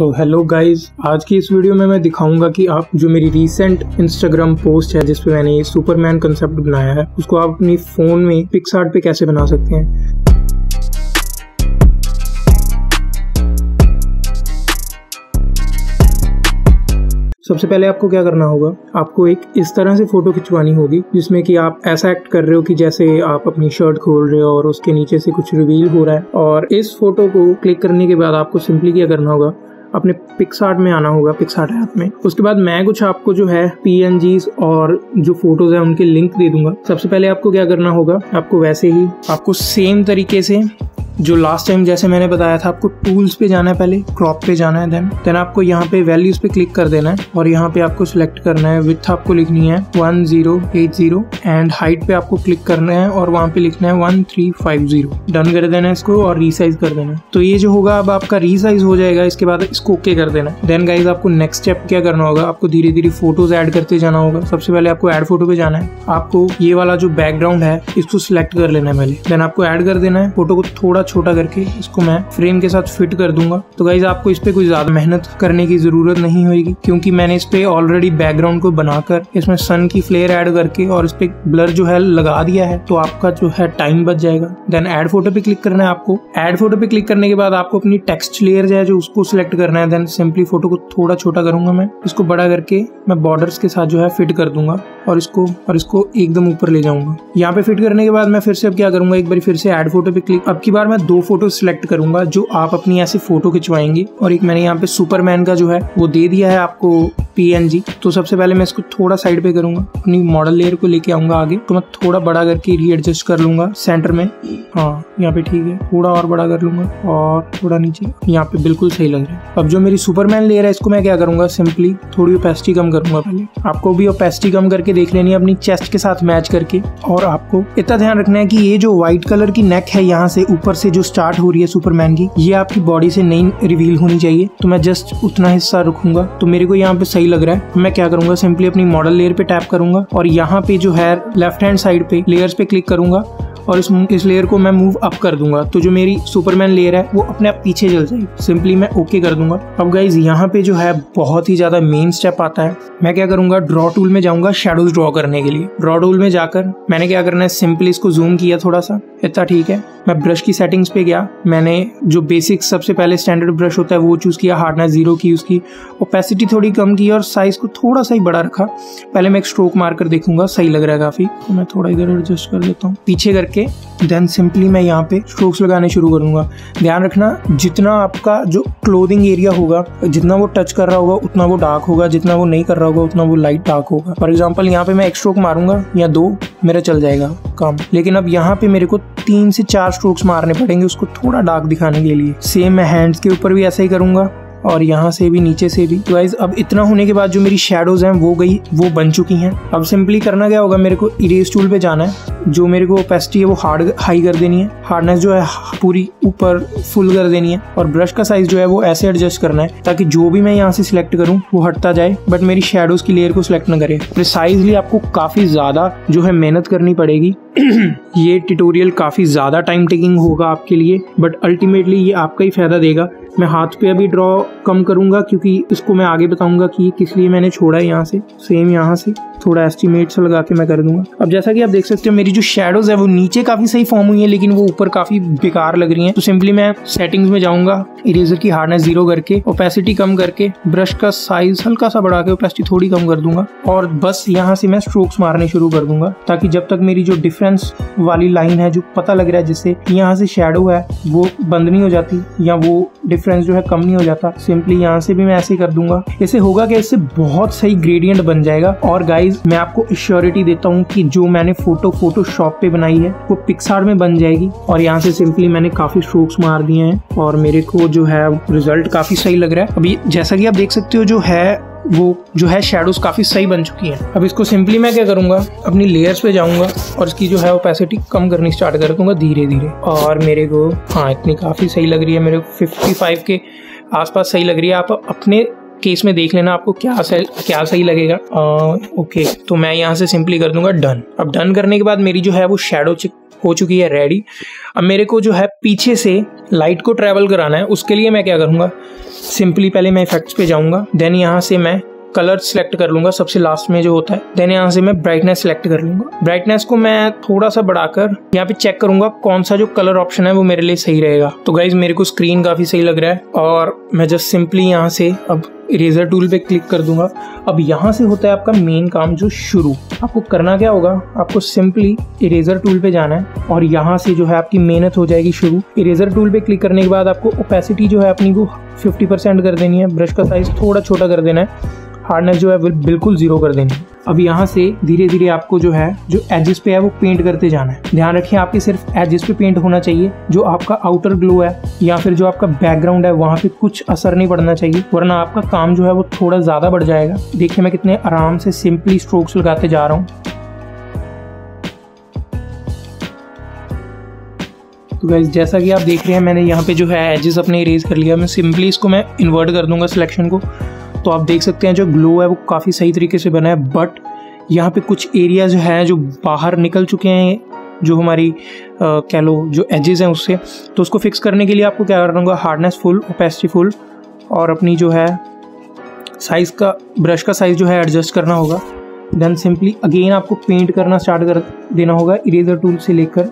तो hello guys आज की इस वीडियो में मैं दिखाऊँगा कि आप जो मेरी रीसेंट इंस्टाग्राम पोस्ट है जिसपे मैंने ये सुपरमैन कंसेप्ट बनाया है, उसको आप अपनी फ़ोन में पिक्सार्ट पे कैसे बना सकते हैं? सबसे पहले आपको क्या करना होगा, आपको एक इस तरह से फ़ोटो खिंचवानी होगी, जिसमें कि आप ऐसा एक्ट कर रहे हो कि जैसे आप अपनी शर्ट खोल रहे हो और उसके नीचे से कुछ रिवील हो रहा है। और इस फ़ोटो को क्लिक करने के बाद आपको सिंपली क्या करना होगा अपने पिक्सार्ट में आना होगा पिक्सार्ट ऐप में। उसके बाद मैं कुछ आपको जो है पी और जो फ़ोटोज़ है, उनके लिंक दे दूँगा। सबसे पहले आपको क्या करना होगा, आपको वैसे ही, आपको सेम तरीके से जो लास्ट टाइम जैसे मैंने बताया था, आपको टूल्स पे जाना है पहले क्रॉप पे जाना है देन देन आपको यहाँ पे वैल्यूज़ पे क्लिक कर देना है और यहाँ पे आपको सिलेक्ट करना है विथ आपको लिखनी है one zero eight zero and height पे आपको क्लिक करना है और वहाँ पे लिखना है one three five zero done कर देना है इसको और रीसाइज कर देना है। तो ये जो होगा, अब आपका रीसाइज हो जाएगा, इसके बाद इसको ओके कर देना है। देन गाइज़ आपको नेक्स्ट स्टेप क्या करना होगा? आपको धीरे धीरे फ़ोटोज़ ऐड करते जाना होगा। सबसे पहले आपको एड फ़ोटो पे जाना है। आपको ये वाला जो बैकग्राउंड है, इसको सिलेक्ट कर लेना है पहले। देन आपको ऐड कर देना है। फ़ोटो को थोड़ा छोटा करके इसको मैं फ्रेम के साथ फिट कर दूँगा। तो गाइज़ आपको इस पे कोई ज़्यादा मेहनत करने की ज़रूरत नहीं होगी क्योंकि मैंने इस पे ऑलरेडी बैकग्राउंड को बनाकर इसमें सन की फ्लेयर ऐड करके और इस पे ब्लर जो है लगा दिया है तो आपका जो है टाइम बच जाएगा। देन एड फ़ोटो पे क्लिक करना है आपको। एड फ़ोटो पे क्लिक करने के बाद आपको अपनी टेक्स्ट लेयर जो है, जो उसको सिलेक्ट करना है देन सिंपली फ़ोटो को थोड़ा छोटा करूँगा मैं। इसको बड़ा करके मैं बॉर्डर्स के साथ जो है फिट कर दूँगा और इसको और इसको एकदम ऊपर ले जाऊँगा। यहाँ पे फिट करने के बाद मैं फिर से अब क्या करूँगा? एक बार फिर से एड फ़ोटो पे क्लिक अब की बार मैं दो फ़ोटो सिलेक्ट करूँगा जो आप अपनी ऐसे फ़ोटो खिंचवाएँगे। और एक मैंने यहाँ पे सुपरमैन का जो है, वो दे दिया है आपको पीएनजी तो सबसे पहले मैं इसको थोड़ा साइड पे करूँगा। अपनी मॉडल लेयर को लेके आऊँगा आगे। तो मैं थोड़ा बड़ा करके रीएडजस्ट कर लूँगा सेंटर में। हाँ यहाँ पे ठीक है। थोड़ा और बड़ा कर लूँगा और थोड़ा नीचे। यहाँ पे बिल्कुल सही लग रहा है। अब जो मेरी सुपरमैन लेयर है, इसको मैं क्या करूँगा? सिंपली थोड़ी ओपेसिटी कम करूँगा पहले। आपको भी ओपेसिटी कम करके देख लेनी है अपनी चेस्ट के साथ मैच करके। और आपको इतना ध्यान रखना है कि ये जो व्हाइट कलर की नेक है यहाँ से ऊपर से जो स्टार्ट हो रही है सुपरमैन की, ये आपकी बॉडी से नहीं रिवील होनी चाहिए। तो मैं जस्ट उतना हिस्सा रखूँगा। तो मेरे को यहाँ पे सही लग रहा है। मैं क्या करूँगा? सिंपली अपनी मॉडल लेयर पे टैप करूँगा और यहाँ पे जो है लेफ़्ट हैंड साइड पे लेयर्स पे क्लिक करूँगा और इस इस लेयर को मैं मूव अप कर दूँगा। तो जो मेरी सुपरमैन लेयर है, वो अपने आप पीछे चल जाएगी। सिंपली मैं ओके कर दूँगा। अब गाइज़ यहाँ पे जो है, बहुत ही ज़्यादा मेन स्टेप आता है। मैं क्या करूँगा? ड्रॉ टूल में जाऊँगा शेडोज ड्रॉ करने के लिए। ड्रॉ टूल में जाकर मैंने क्या करना है? सिंपली इसको जूम किया थोड़ा सा। इतना ठीक है। मैं ब्रश की सेटिंग्स पे गया। मैंने जो बेसिक सबसे पहले स्टैंडर्ड ब्रश होता है, वो चूज़ किया हार्डनेस ज़ीरो की उसकी ओपेसिटी थोड़ी कम की और साइज़ को थोड़ा सा ही बड़ा रखा। पहले मैं एक स्ट्रोक मार कर देखूँगा, सही लग रहा है काफ़ी। तो मैं थोड़ा इधर एडजस्ट कर लेता हूँ। पीछे करके देन सिंपली मैं यहाँ पे स्ट्रोक्स लगाने शुरू करूँगा। ध्यान रखना, जितना आपका जो क्लोदिंग एरिया होगा, जितना वो टच कर रहा होगा, उतना वो डार्क होगा, जितना वो नहीं कर रहा होगा, उतना वो लाइट डार्क होगा। फॉर एग्ज़ाम्पल यहाँ पे मैं एक स्ट्रोक मारूँगा, या दो, मेरा चल जाएगा काम। लेकिन अब यहाँ पे मेरे को तीन से चार स्ट्रोक्स मारने पड़ेंगे उसको थोड़ा डार्क दिखाने के लिए। सेम मैं हैंड्स के ऊपर भी ऐसा ही करूँगा। और यहाँ से भी, नीचे से भी। तो गाइज़ अब इतना होने के बाद जो मेरी शेडोज हैं, वो गई, वो बन चुकी हैं। अब सिंपली करना क्या होगा, मेरे को इरेज टूल पे जाना है। जो मेरे को ओपेसिटी है, वो हार्ड हाई कर देनी है। हार्डनेस जो है, पूरी ऊपर फुल कर देनी है। और ब्रश का साइज़ जो है, वो ऐसे एडजस्ट करना है, ताकि जो भी मैं यहाँ से सिलेक्ट करूँ, वो हटता जाए। बट मेरी शेडोज की लेयर को सिलेक्ट ना करे। प्रिसाइजली आपको काफ़ी ज़्यादा जो है मेहनत करनी पड़ेगी। ये ट्यूटोरियल काफ़ी ज़्यादा टाइम टेकिंग होगा आपके लिए। बट अल्टीमेटली ये आपका ही फ़ायदा देगा। मैं हाथ पे अभी ड्रॉ कम करूँगा क्योंकि इसको मैं आगे बताऊँगा कि किस लिए मैंने छोड़ा है यहाँ से। सेम यहाँ से। थोड़ा एस्टिमेट से लगा के मैं कर दूँगा। अब जैसा कि आप देख सकते हो, मेरी जो शेडोज है, वो नीचे काफ़ी सही फॉर्म हुई है, लेकिन वो ऊपर काफ़ी बेकार लग रही है। तो सिंपली मैं सेटिंग्स में जाऊँगा इरेजर की हार्डनेस ज़ीरो करके ओपेसिटी कम करके ब्रश का साइज़ हल्का सा बढ़ा के ओपेसिटी थोड़ी कम कर दूँगा। और बस यहाँ से मैं स्ट्रोक्स मारने शुरू कर दूँगा, ताकि जब तक मेरी जो डिफरेंस वाली लाइन है, जो पता लग रहा है, जिससे यहाँ से शेडो है, वो बंद नहीं हो जाती, या वो डिफरेंस जो है कम नहीं हो जाता सिंपली यहाँ से भी मैं ऐसे ही कर दूँगा। इससे होगा कि इससे बहुत सही ग्रेडियंट बन जाएगा। और गाइज़ मैं आपको इश्योरिटी देता हूँ कि जो मैंने फ़ोटो फोटोशॉप पे बनाई है, वो पिक्सार में बन जाएगी। और यहाँ से सिंपली मैंने काफ़ी स्ट्रोक्स मार दिए हैं। और मेरे को जो है रिज़ल्ट काफ़ी सही लग रहा है। अभी जैसा कि आप देख सकते हो, जो है, वो, जो है शेडोज काफ़ी सही बन चुकी हैं। अब इसको सिंपली मैं क्या करूँगा? अपनी लेयर्स पे जाऊँगा। और इसकी जो है ओपेसिटी कम करनी स्टार्ट कर दूँगा धीरे धीरे और मेरे को हाँ इतनी काफ़ी सही लग रही है मेरे को। फिफ्टी फाइव के आसपास सही लग रही है। आप अपने केस में देख लेना आपको क्या सही क्या सही लगेगा। आ, ओके तो मैं यहाँ से सिंपली कर दूँगा डन अब डन करने के बाद मेरी जो है वो शेडो हो चुकी है रेडी अब मेरे को जो है पीछे से लाइट को ट्रैवल कराना है। उसके लिए मैं क्या करूँगा? सिंपली पहले मैं इफेक्ट्स पे जाऊँगा। देन यहाँ से मैं कलर सेलेक्ट कर लूँगा सबसे लास्ट में जो होता है। देन यहाँ से मैं ब्राइटनेस सेलेक्ट कर लूँगा। ब्राइटनेस को मैं थोड़ा सा बढ़ाकर यहाँ पे चेक करूँगा कौन सा जो कलर ऑप्शन है वो मेरे लिए सही रहेगा। तो गाइज़ मेरे को स्क्रीन काफ़ी सही लग रहा है और मैं जस्ट सिंपली यहाँ से अब इरेजर टूल पे क्लिक कर दूँगा। अब यहाँ से होता है आपका मेन काम जो शुरू। आपको करना क्या होगा? आपको सिंपली इरेजर टूल पे जाना है और यहाँ से जो है आपकी मेहनत हो जाएगी शुरू। इरेजर टूल पे क्लिक करने के बाद आपको ओपेसिटी जो है अपनी वो 50 परसेंट कर देनी है। ब्रश का साइज़ थोड़ा छोटा कर देना है। हार्डनेस जो है बिल्कुल ज़ीरो कर देनी। है अब यहाँ से धीरे धीरे आपको जो है, जो एजेस पे है वो पेंट करते जाना है। ध्यान रखिए आपके सिर्फ़ एजेस पे पेंट होना चाहिए, जो आपका आउटर ग्लो है या फिर जो आपका बैकग्राउंड है, वहाँ पे कुछ असर नहीं पड़ना चाहिए, वरना आपका काम जो है वो थोड़ा ज़्यादा बढ़ जाएगा। देखिए मैं कितने आराम से सिंपली स्ट्रोक्स लगाते जा रहा हूँ। तो गाइज़ जैसा कि आप देख रहे हैं, मैंने यहाँ पे जो है एजेस अपने इरेज कर लिया। मैं सिंपली इसको मैं इन्वर्ट कर दूँगा सिलेक्शन को। तो आप देख सकते हैं जो ग्लो है वो काफ़ी सही तरीके से बना है बट यहाँ पे कुछ एरिया जो है जो बाहर निकल चुके हैं, जो हमारी कह लो, जो एजेस हैं उससे। तो उसको फिक्स करने के लिए आपको क्या करना होगा हार्डनेस फुल ओपेसिटी फुल और अपनी जो है साइज़ का ब्रश का साइज़ जो है एडजस्ट करना होगा। देन सिंपली अगेन आपको पेंट करना स्टार्ट कर देना होगा इरेजर टूल से लेकर।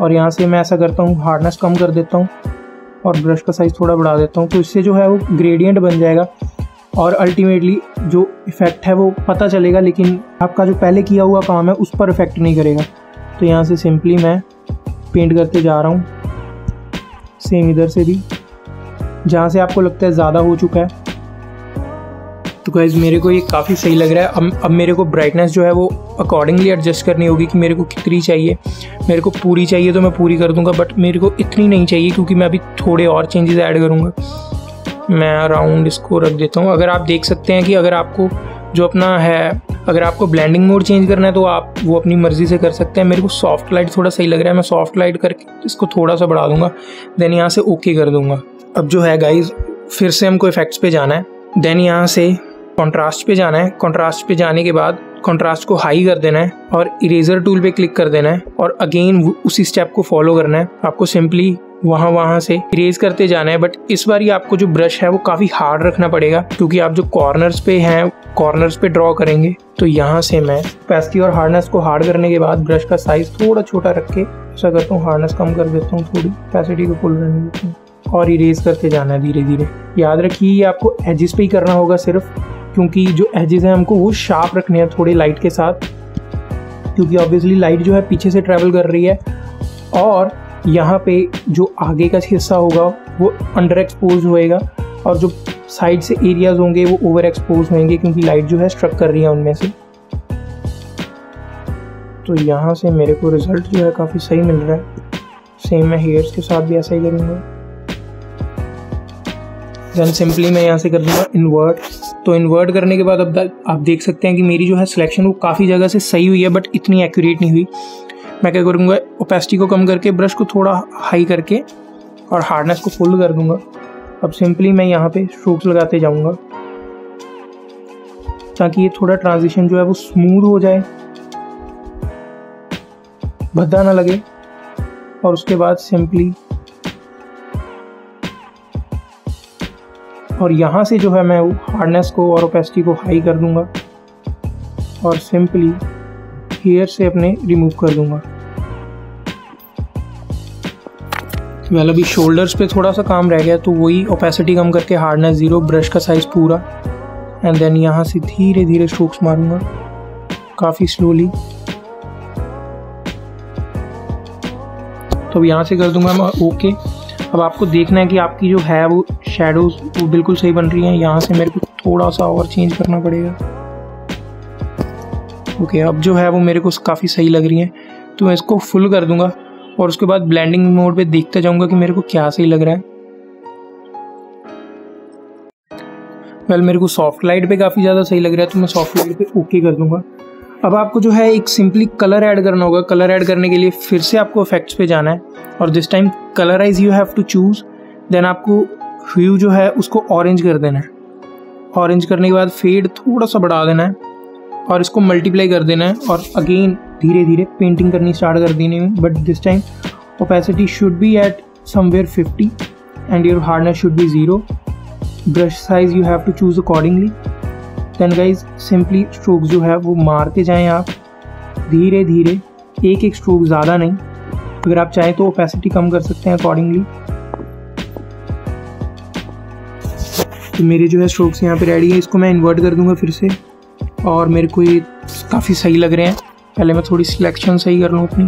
और यहाँ से मैं ऐसा करता हूँ हार्डनेस कम कर देता हूँ। और ब्रश का साइज़ थोड़ा बढ़ा देता हूँ तो इससे जो है वो ग्रेडियंट बन जाएगा। और अल्टीमेटली जो इफ़ेक्ट है वो पता चलेगा, लेकिन आपका जो पहले किया हुआ काम है, उस पर इफ़ेक्ट नहीं करेगा। तो यहाँ से सिंपली मैं पेंट करते जा रहा हूँ। सेम इधर से भी। जहाँ से आपको लगता है ज़्यादा हो चुका है तो गाइज़ मेरे को ये काफ़ी सही लग रहा है। अब अब मेरे को ब्राइटनेस जो है वो अकॉर्डिंगली एडजस्ट करनी होगी कि मेरे को कितनी चाहिए। मेरे को पूरी चाहिए तो मैं पूरी कर दूँगा बट मेरे को इतनी नहीं चाहिए क्योंकि मैं अभी थोड़े और चेंजेस ऐड करूँगा। मैं अराउंड इसको रख देता हूँ। अगर आप देख सकते हैं कि अगर आपको जो अपना है, अगर आपको ब्लेंडिंग मोड चेंज करना है तो आप वो अपनी मर्ज़ी से कर सकते हैं। मेरे को सॉफ्ट लाइट थोड़ा सही लग रहा है। मैं सॉफ्ट लाइट करके इसको थोड़ा सा बढ़ा दूँगा देन यहाँ से ओके कर दूँगा। अब जो है गाइज़ फिर से हमको इफेक्ट्स पे जाना है। देन यहाँ से कॉन्ट्रास्ट पे जाना है। कॉन्ट्रास्ट पे जाने के बाद कॉन्ट्रास्ट को हाई कर देना है और इरेजर टूल पे क्लिक कर देना है और अगेन उसी स्टेप को फॉलो करना है। आपको सिंपली वहाँ वहाँ से इरेज करते जाना है बट इस बार आपको जो ब्रश है वो काफ़ी हार्ड रखना पड़ेगा, क्योंकि आप जो कॉर्नर्स पे हैं कॉर्नर्स पे ड्रॉ करेंगे तो यहाँ से मैं पैस्टी और हार्डनेस को हार्ड करने के बाद ब्रश का साइज़ थोड़ा छोटा रख के ऐसा करता हूँ हार्डनेस कम कर देता हूँ, थोड़ी पैसिटी को फुल रहने देता हूँ और इरेज करते जाना है धीरे धीरे याद रखिए, ये आपको एजिस पे ही करना होगा सिर्फ़। क्योंकि जो एजेस हैं हमको वो शार्प रखने हैं थोड़े लाइट के साथ। क्योंकि ऑब्वियसली लाइट जो है पीछे से ट्रैवल कर रही है। और यहाँ पे जो आगे का हिस्सा होगा, वो अंडर एक्सपोज होएगा। और जो साइड से एरियाज़ होंगे, वो ओवर एक्सपोज होंगे क्योंकि लाइट जो है स्ट्रक कर रही है उनमें से। तो यहाँ से मेरे को रिज़ल्ट जो है काफ़ी सही मिल रहा है। सेम मैं हेयर्स के साथ भी ऐसा ही करूँगा। देन सिंपली मैं यहाँ से कर दूँगा इन्वर्ट तो इन्वर्ट करने के बाद अब आप देख सकते हैं कि मेरी जो है सिलेक्शन वो काफ़ी जगह से सही हुई है बट इतनी एक्यूरेट नहीं हुई। मैं क्या करूँगा ओपेसिटी को कम करके ब्रश को थोड़ा हाई करके और हार्डनेस को फुल कर दूँगा। अब सिंपली मैं यहाँ पे स्ट्रोक्स लगाते जाऊँगा, ताकि ये थोड़ा ट्रांजिशन जो है वो स्मूथ हो जाए, भद्दा ना लगे। और उसके बाद सिंपली और यहाँ से जो है मैं हार्डनेस को और ओपेसिटी को हाई कर दूँगा और सिंपली हेयर से अपने रिमूव कर दूँगा। वेल अभी शोल्डर्स पे थोड़ा सा काम रह गया तो वही ओपेसिटी कम करके हार्डनेस ज़ीरो ब्रश का साइज़ पूरा। एंड देन यहाँ से धीरे धीरे स्ट्रोक्स मारूँगा, काफ़ी स्लोली तो अब यहाँ से कर दूँगा मैं ओके अब आपको देखना है कि आपकी जो है वो शेडोज वो बिल्कुल सही बन रही हैं। यहाँ से मेरे को थोड़ा सा और चेंज करना पड़ेगा। ओके अब जो है वो मेरे को काफ़ी सही लग रही है। तो मैं इसको फुल कर दूँगा और उसके बाद ब्लेंडिंग मोड पे देखता जाऊँगा कि मेरे को क्या सही लग रहा है। वेल well, मेरे को सॉफ्ट लाइट पे काफ़ी ज़्यादा सही लग रहा है तो मैं सॉफ्ट लाइट पे ओके कर दूँगा। अब आपको जो है एक सिंपली कलर ऐड करना होगा। कलर ऐड करने के लिए फिर से आपको इफेक्ट्स पे जाना है। और this time colourise you have to choose then आपको ह्यू जो है उसको ऑरेंज कर देना है। ऑरेंज करने के बाद फेड थोड़ा सा बढ़ा देना है और इसको मल्टीप्लाई कर देना है। और अगेन धीरे धीरे पेंटिंग करनी स्टार्ट कर देनी है। But this time opacity should be at somewhere 50 and your hardness should be zero brush size you have to choose accordingly then guys simply stroke जो है वो मारते जाएँ आप। धीरे धीरे, एक एक स्ट्रोक ज़्यादा नहीं। अगर आप चाहें तो ओपेसिटी कम कर सकते हैं अकॉर्डिंगली तो मेरे जो है स्ट्रोक्स यहाँ पे रेडी है। इसको मैं इन्वर्ट कर दूँगा फिर से। और मेरे को ये काफ़ी सही लग रहे हैं। पहले मैं थोड़ी सिलेक्शन सही कर लूँ अपनी।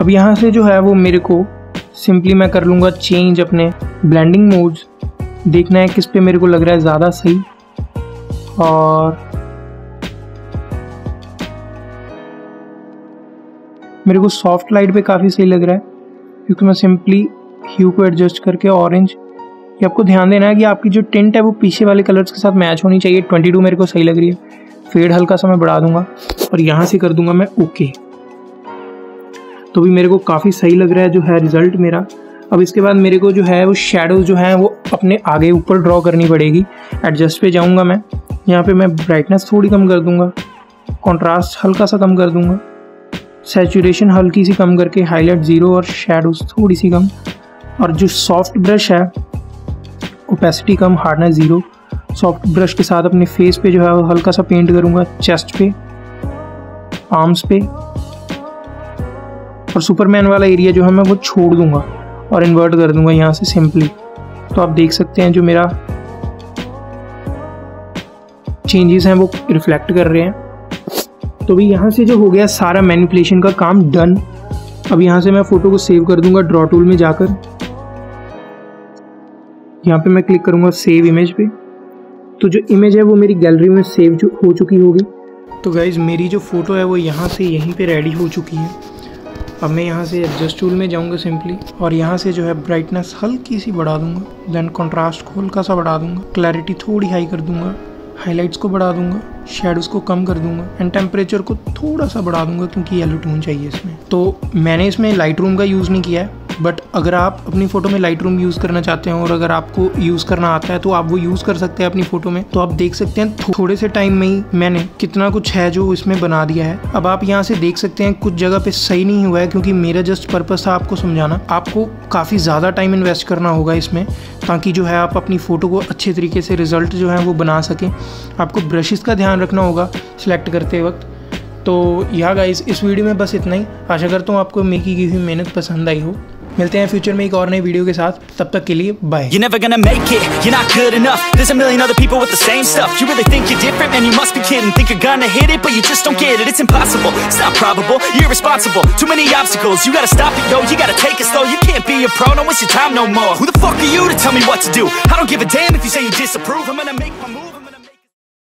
अब यहाँ से जो है वो मेरे को सिंपली मैं कर लूँगा चेंज अपने ब्लेंडिंग मोड्स देखना है किस पे मेरे को लग रहा है ज़्यादा सही। और मेरे को सॉफ्ट लाइट पे काफ़ी सही लग रहा है, क्योंकि मैं सिंपली ह्यू को एडजस्ट करके ऑरेंज ये आपको ध्यान देना है कि आपकी जो टिंट है वो पीछे वाले कलर्स के साथ मैच होनी चाहिए। ट्वेंटी टू मेरे को सही लग रही है। फेड हल्का सा मैं बढ़ा दूँगा और यहाँ से कर दूँगा मैं ओके तो भी मेरे को काफ़ी सही लग रहा है जो है रिज़ल्ट मेरा। अब इसके बाद मेरे को जो है वो शेडोज जो हैं वो अपने आगे ऊपर ड्रॉ करनी पड़ेगी। एडजस्ट पे जाऊँगा मैं। यहाँ पे मैं ब्राइटनेस थोड़ी कम कर दूँगा। कॉन्ट्रास्ट हल्का सा कम कर दूँगा। सेचुरेशन हल्की सी कम करके हाईलाइट ज़ीरो और शेडोज थोड़ी सी कम। और जो सॉफ्ट ब्रश है ओपेसिटी कम हार्डनेस ज़ीरो सॉफ्ट ब्रश के साथ अपने फेस पे जो है हल्का सा पेंट करूँगा चेस्ट पे आर्म्स पे। और सुपरमैन वाला एरिया जो है मैं वो छोड़ दूँगा और इन्वर्ट कर दूँगा यहाँ से सिंपली तो आप देख सकते हैं जो मेरा चेंजेस हैं, वो रिफ्लेक्ट कर रहे हैं। तो भी यहाँ से जो हो गया सारा मैनिपुलेशन का काम डन अब यहाँ से मैं फ़ोटो को सेव कर दूँगा ड्रॉ टूल में जाकर। यहाँ पे मैं क्लिक करूँगा सेव इमेज पे। तो जो इमेज है, वो मेरी गैलरी में सेव हो चुकी होगी। तो गाइज़ मेरी जो फ़ोटो है, वो यहाँ से यहीं पे रेडी हो चुकी है। अब मैं यहाँ से एडजस्ट टूल में जाऊँगा सिंपली और यहाँ से जो है ब्राइटनेस हल्की सी बढ़ा दूँगा। देन कॉन्ट्रास्ट को हल्का सा बढ़ा दूँगा। क्लैरिटी थोड़ी हाई कर दूँगा। हाइलाइट्स को बढ़ा दूँगा शेडोज़ को कम कर दूँगा एंड टेम्परेचर को थोड़ा सा बढ़ा दूँगा क्योंकि येलो टून चाहिए इसमें। तो मैंने इसमें लाइट रूम का यूज़ नहीं किया है। बट अगर आप अपनी फ़ोटो में लाइट रूम यूज़ करना चाहते हैं और अगर आपको यूज़ करना आता है तो आप वो यूज़ कर सकते हैं अपनी फ़ोटो में। तो आप देख सकते हैं थोड़े से टाइम में ही मैंने कितना कुछ है जो इसमें बना दिया है। अब आप यहाँ से देख सकते हैं, कुछ जगह पे सही नहीं हुआ है, क्योंकि मेरा जस्ट पर्पज़ था आपको समझाना। आपको काफ़ी ज़्यादा टाइम इन्वेस्ट करना होगा इसमें, ताकि जो है आप अपनी फ़ोटो को अच्छे तरीके से रिज़ल्ट जो है वो बना सकें। आपको ब्रशेज़ का ध्यान रखना होगा सिलेक्ट करते वक्त। तो यह गाइस इस वीडियो में बस इतना ही। आशा करता हूँ आपको मेरी की हुई मेहनत पसंद आई हो। मिलते हैं फ्यूचर में एक और नई वीडियो के साथ तब तक के लिए bye You're never gonna make it, you're not good enough There's a million other people with the same stuff You really think you're different, man, you must be kidding Think you're gonna hit it, but you just don't get it It's impossible, it's not probable, you're irresponsible Too many obstacles, you gotta stop it, yo You gotta take it slow, you can't be a pro, don't waste your time no more Who the fuck are you to tell me what to do? I don't give a damn if you say you disapprove I'm gonna make my move